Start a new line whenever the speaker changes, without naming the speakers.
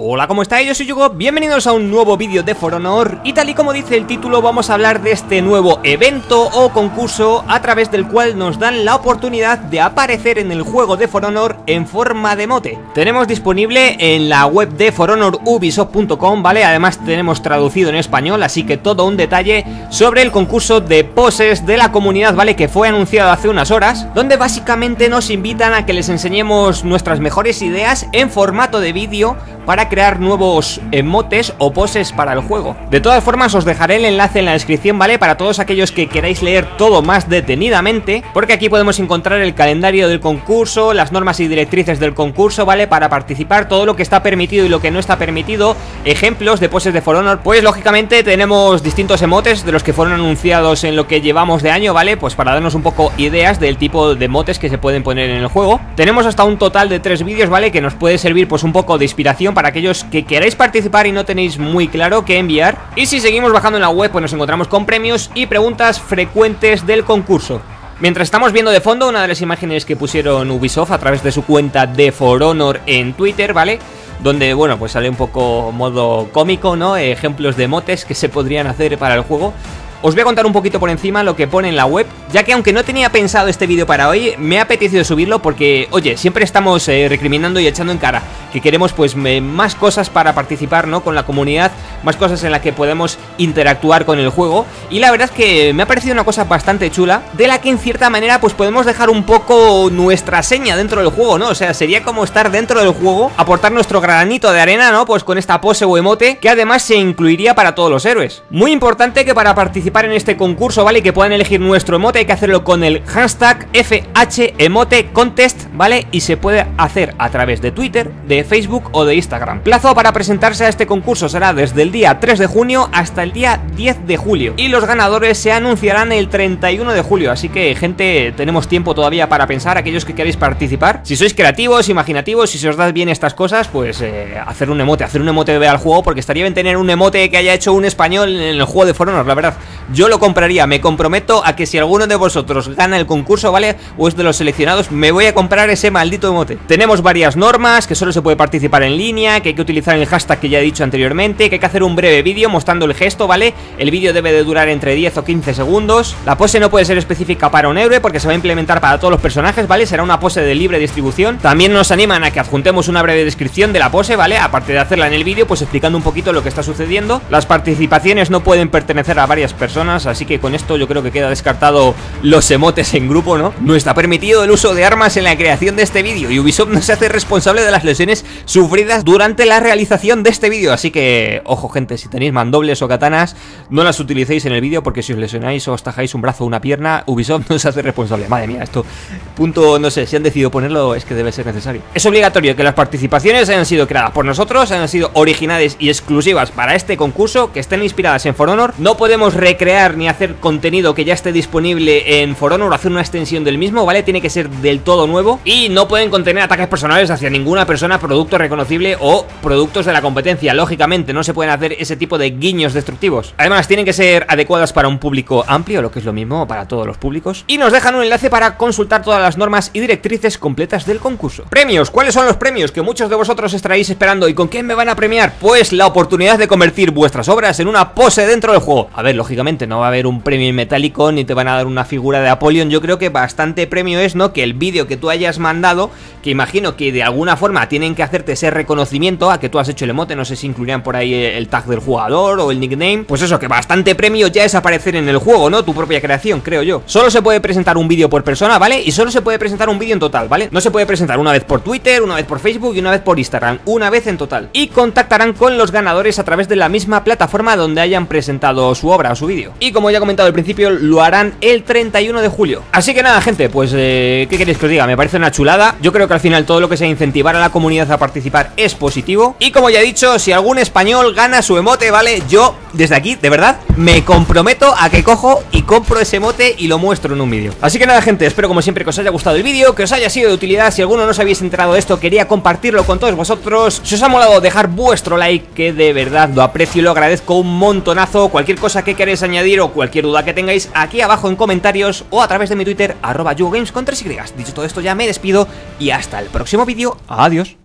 Hola, ¿cómo estáis? Yo soy Yugo, bienvenidos a un nuevo vídeo de For Honor Y tal y como dice el título, vamos a hablar de este nuevo evento o concurso A través del cual nos dan la oportunidad de aparecer en el juego de For Honor en forma de mote Tenemos disponible en la web de foronorubisoft.com, ¿vale? Además tenemos traducido en español, así que todo un detalle sobre el concurso de poses de la comunidad, ¿vale? Que fue anunciado hace unas horas Donde básicamente nos invitan a que les enseñemos nuestras mejores ideas en formato de vídeo para crear nuevos emotes o poses para el juego. De todas formas os dejaré el enlace en la descripción, ¿vale? Para todos aquellos que queráis leer todo más detenidamente, porque aquí podemos encontrar el calendario del concurso, las normas y directrices del concurso, ¿vale? Para participar, todo lo que está permitido y lo que no está permitido, ejemplos de poses de For Honor, pues lógicamente tenemos distintos emotes de los que fueron anunciados en lo que llevamos de año, ¿vale? Pues para darnos un poco ideas del tipo de emotes que se pueden poner en el juego. Tenemos hasta un total de tres vídeos, ¿vale? Que nos puede servir pues un poco de inspiración para aquellos que queráis participar y no tenéis muy claro qué enviar. Y si seguimos bajando en la web, pues nos encontramos con premios y preguntas frecuentes del concurso. Mientras estamos viendo de fondo una de las imágenes que pusieron Ubisoft a través de su cuenta de For Honor en Twitter, ¿vale? Donde, bueno, pues sale un poco modo cómico, ¿no? Ejemplos de motes que se podrían hacer para el juego. Os voy a contar un poquito por encima lo que pone en la web, ya que aunque no tenía pensado este vídeo para hoy, me ha apetecido subirlo porque, oye, siempre estamos eh, recriminando y echando en cara que queremos pues más cosas para participar, ¿no? Con la comunidad, más cosas en las que podemos interactuar con el juego y la verdad es que me ha parecido una cosa bastante chula, de la que en cierta manera pues podemos dejar un poco nuestra seña dentro del juego, ¿no? O sea, sería como estar dentro del juego, aportar nuestro granito de arena, ¿no? Pues con esta pose o emote que además se incluiría para todos los héroes. Muy importante que para participar en este concurso, ¿vale? Que puedan elegir nuestro emote, hay que hacerlo con el hashtag FHEmoteContest, ¿vale? Y se puede hacer a través de Twitter, de Facebook o de Instagram. Plazo para presentarse a este concurso será desde el día 3 de junio hasta el día 10 de julio. Y los ganadores se anunciarán el 31 de julio, así que gente, tenemos tiempo todavía para pensar, aquellos que queréis participar. Si sois creativos, imaginativos, si os da bien estas cosas, pues eh, hacer un emote, hacer un emote de al juego, porque estaría bien tener un emote que haya hecho un español en el juego de For la verdad. Yo lo compraría, me comprometo a que si alguno de vosotros gana el concurso, ¿vale? O es de los seleccionados, me voy a comprar ese maldito emote Tenemos varias normas, que solo se puede participar en línea, que hay que utilizar el hashtag que ya he dicho anteriormente Que hay que hacer un breve vídeo mostrando el gesto, ¿vale? El vídeo debe de durar entre 10 o 15 segundos La pose no puede ser específica para un héroe porque se va a implementar para todos los personajes, ¿vale? Será una pose de libre distribución También nos animan a que adjuntemos una breve descripción de la pose, ¿vale? Aparte de hacerla en el vídeo, pues explicando un poquito lo que está sucediendo Las participaciones no pueden pertenecer a varias personas así que con esto yo creo que queda descartado los emotes en grupo, ¿no? No está permitido el uso de armas en la creación de este vídeo y Ubisoft no se hace responsable de las lesiones sufridas durante la realización de este vídeo, así que, ojo gente, si tenéis mandobles o katanas, no las utilicéis en el vídeo porque si os lesionáis o os tajáis un brazo o una pierna, Ubisoft no se hace responsable. Madre mía, esto, punto, no sé, si han decidido ponerlo es que debe ser necesario. Es obligatorio que las participaciones hayan sido creadas por nosotros, hayan sido originales y exclusivas para este concurso, que estén inspiradas en For Honor, no podemos recrear ni hacer contenido que ya esté disponible en For Honor o hacer una extensión del mismo, ¿vale? Tiene que ser del todo nuevo y no pueden contener ataques personales hacia ninguna persona, producto reconocible o productos de la competencia. Lógicamente, no se pueden hacer ese tipo de guiños destructivos. Además, tienen que ser adecuadas para un público amplio, lo que es lo mismo para todos los públicos. Y nos dejan un enlace para consultar todas las normas y directrices completas del concurso. Premios, ¿cuáles son los premios que muchos de vosotros estaréis esperando y con quién me van a premiar? Pues la oportunidad de convertir vuestras obras en una pose dentro del juego. A ver, lógicamente no va a haber un premio metálico ni te van a dar una figura de Apollon. Yo creo que bastante premio es, ¿no? Que el vídeo que tú hayas mandado, que imagino que de alguna forma tienen que hacerte ese reconocimiento a que tú has hecho el emote, no sé si incluirían por ahí el tag del jugador o el nickname. Pues eso, que bastante premio ya es aparecer en el juego, ¿no? Tu propia creación, creo yo. Solo se puede presentar un vídeo por persona, ¿vale? Y solo se puede presentar un vídeo en total, ¿vale? No se puede presentar una vez por Twitter, una vez por Facebook y una vez por Instagram. Una vez en total. Y contactarán con los ganadores a través de la misma plataforma donde hayan presentado su obra o su vídeo. Y como ya he comentado al principio, lo harán el 31 de julio. Así que nada, gente, pues, eh, ¿qué queréis que os diga? Me parece una chulada. Yo creo que al final todo lo que sea incentivar a la comunidad a participar es positivo. Y como ya he dicho, si algún español gana su emote, ¿vale? Yo, desde aquí, de verdad, me comprometo a que cojo y compro ese emote y lo muestro en un vídeo. Así que nada, gente, espero como siempre que os haya gustado el vídeo, que os haya sido de utilidad. Si alguno no os habéis enterado de esto, quería compartirlo con todos vosotros. Si os ha molado, dejar vuestro like, que de verdad lo aprecio y lo agradezco un montonazo. Cualquier cosa que queréis añadir o cualquier duda que tengáis aquí abajo en comentarios o a través de mi Twitter, arroba con 3 y. Dicho todo esto ya me despido y hasta el próximo vídeo. Adiós.